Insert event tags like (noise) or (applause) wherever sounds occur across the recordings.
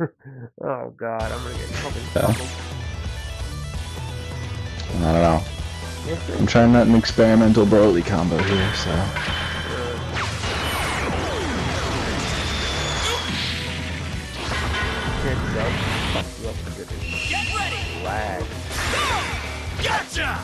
(laughs) oh god, I'm gonna get fucking Yeah. I don't know. Yes, I'm trying out an experimental Broly combo here, so. Chances up, fuck you up for this Get ready! lag. Gotcha!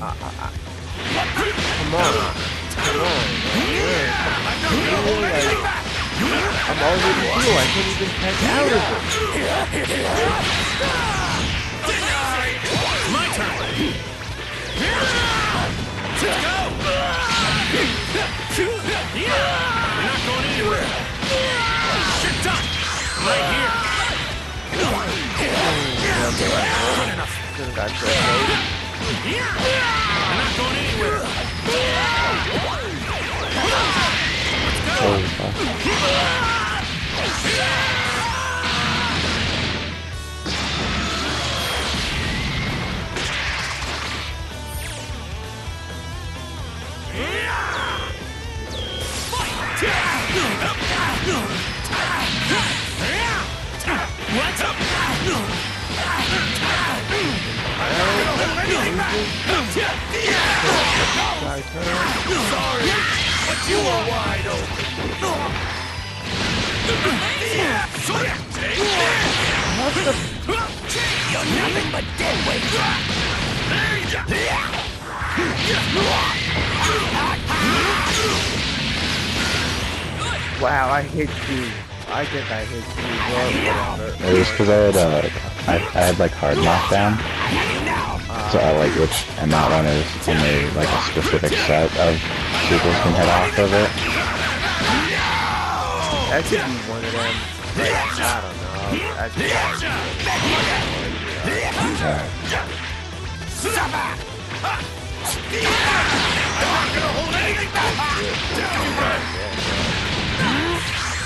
Ah, ah, ah. Come on, come on. man. Already healed. I can't even tech out of it. My turn! Let's go! You're not going anywhere! You're done! Right here! Good enough! Should've You're not going anywhere! Holy fuck. Sorry, but you are wide open. You're nothing but dead weight. Wow, I hit you. I think I hit you. Well, It was because I had uh, I, I had like hard knockdown, so I like which and that one is only like a specific set of people can hit off of it. That could be one of them. Like, I don't know. That could Yeah.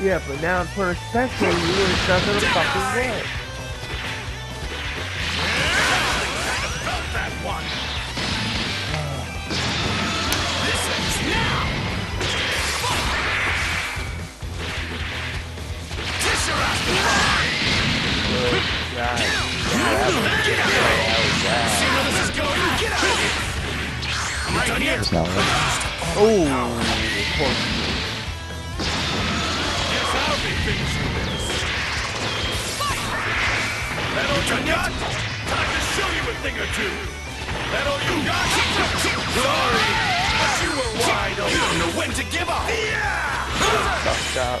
Yeah, but now I'm putting a special on you and not gonna fucking work. Felt that one. This ends now. Kiss your ass Good God. Right. It's not like Oh. That all you got? Time to show you a thing or two. That all you got? Sorry, but you were wide open. You don't know when to give up. Yeah! fucked up.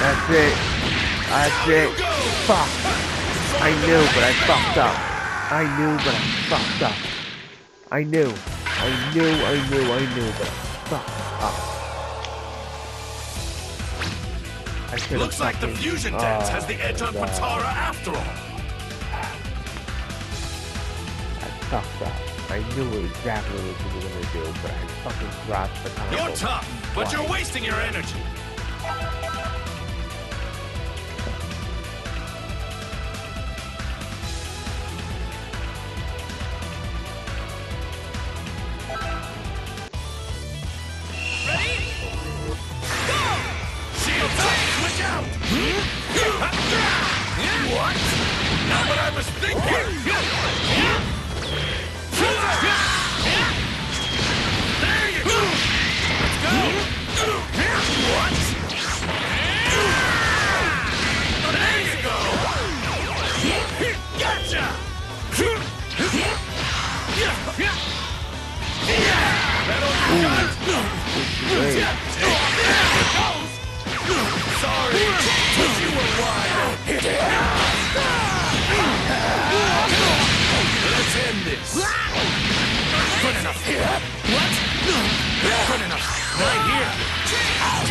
That's it. That's it. Fuck. I knew, but I fucked up. I knew, but I fucked up. I knew. I knew, I knew, I knew, but I fucked up. I should Looks like the fusion dance oh, has the edge on. Potara after all. I fucked up. I knew exactly what you were gonna do, but I fucking dropped the combo. You're tough, but you're wasting your energy.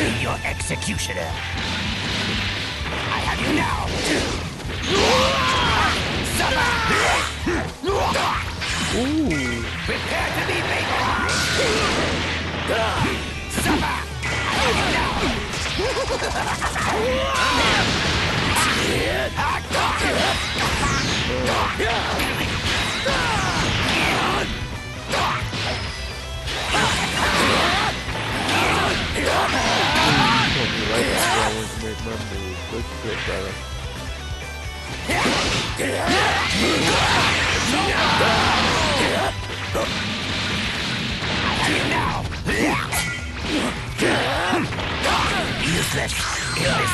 I'll your executioner. I have you now. Ooh. Prepare to be vaporized. Suffer. I have you now.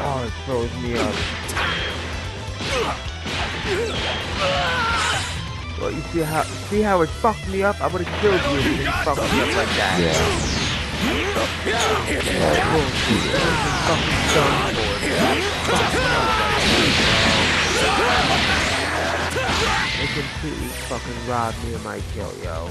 Oh, it throws me up. Well, you see how see how it fucked me up? I would have killed you if you fucked me up like that. Yeah. Bullshit. It wasn't fucking done for it. They completely fucking robbed me of my kill, yo.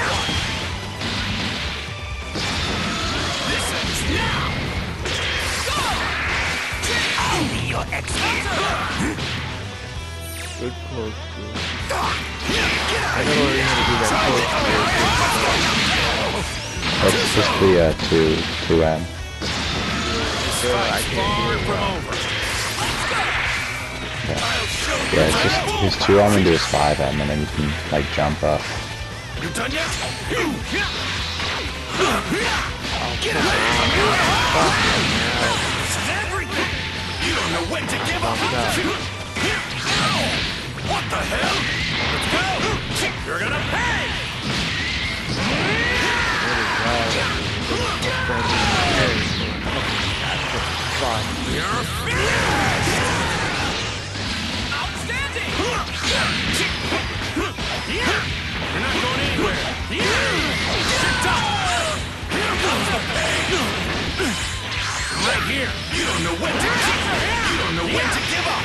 be your executioner. Good close, dude. I never learned how to do that close, It's just the uh, two, two M. dude. I can't Far do it. from Yeah, it's just his two M into his five M, and then you can like jump up. You done yet? This is everything. You don't know when to give up. What the hell? Let's go. You're gonna pay. You're finished. Outstanding. You're not going anywhere. Sit up. Here comes the pain. Right here. You don't know when to when to give up.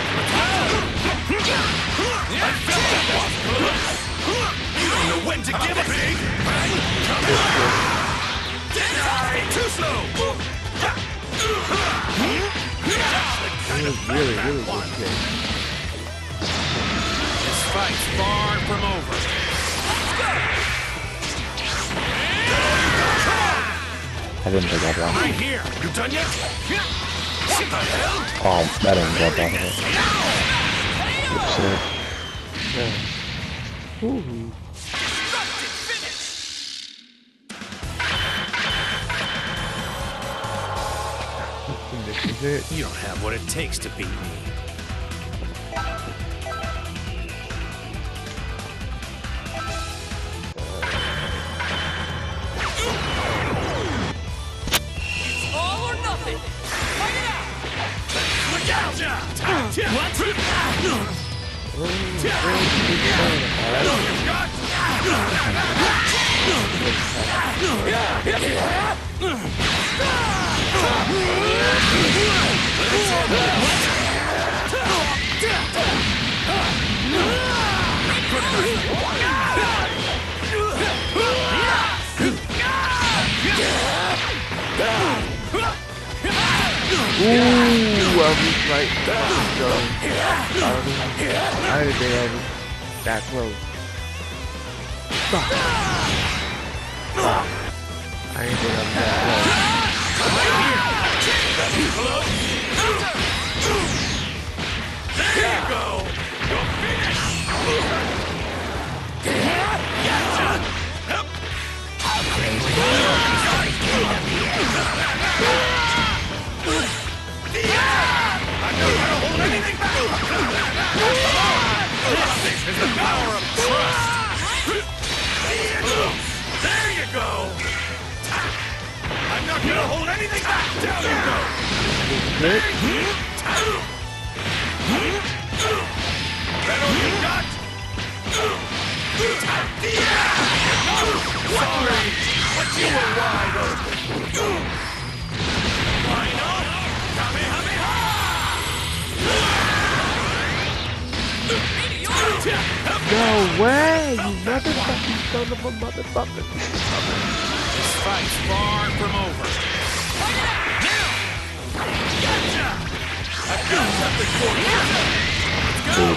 I felt that You don't know when to give up. Too slow. It was really, really good. This fight's far from over. I didn't think I'd run. Right here. You done yet? What the hell? Oh, that didn't jump off of it. Shit. Ooh. And this is it. You don't have what it takes to beat me. I didn't think I was that close. Fuck. I I was that There I'm not hold anything back! Down you go! Hit? That all you got? Sorry, but you were wide open. Final Kamehameha! No way! You motherfucking son of a motherfucker. This fight's far from over. Now! Gotcha! I've got something for you! Let's go!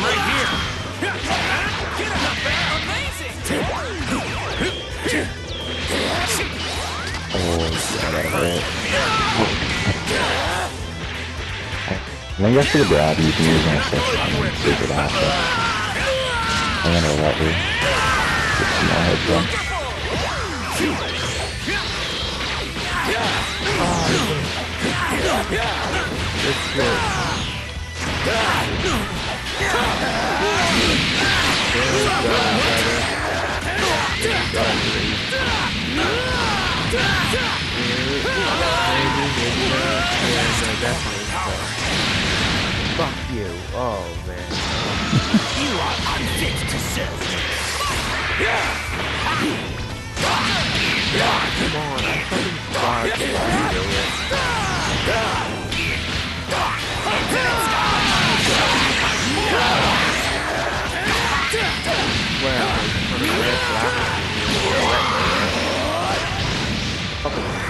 Right here! Get up there! Amazing! Oh, after the grab, you can use an assist and sweep it out, but I'm gonna let you. It's good. Maybe, maybe definitely. so. Fuck you. Oh, man. You are unfit to serve me. Come on, I fucking fuck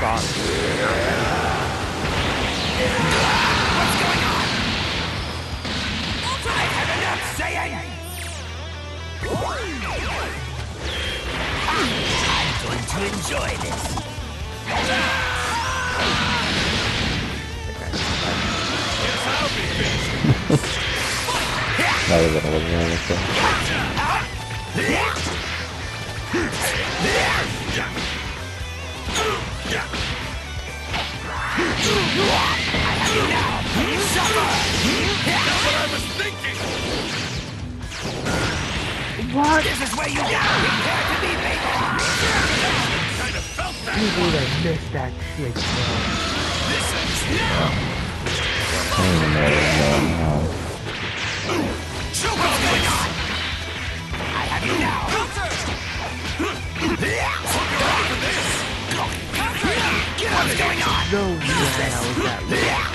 Fucking fuck. I have enough saying. I'm going to enjoy this. That was a little bit of a! What? This is where you die. Prepare to be later. Kind of felt that! You would have missed that shit, bro. This ends now! Don't even know what's. Show what's going on! I have you now. What's going on? No, you hell that little fucking.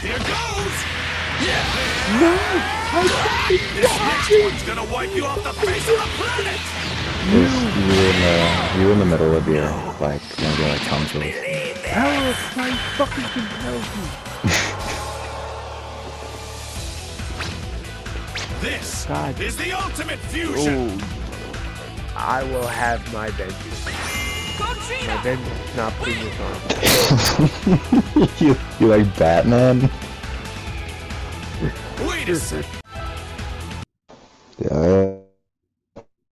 Here goes! No! I This one's gonna wipe you off the face of the planet! Just you in the you in the middle of your like maybe like consoles. Power of Christ fucking compels me. This God. is the ultimate fusion! Ooh. I will have my vengeance. My vengeance is not putting this on. (laughs) you you like Batman? Wait a second!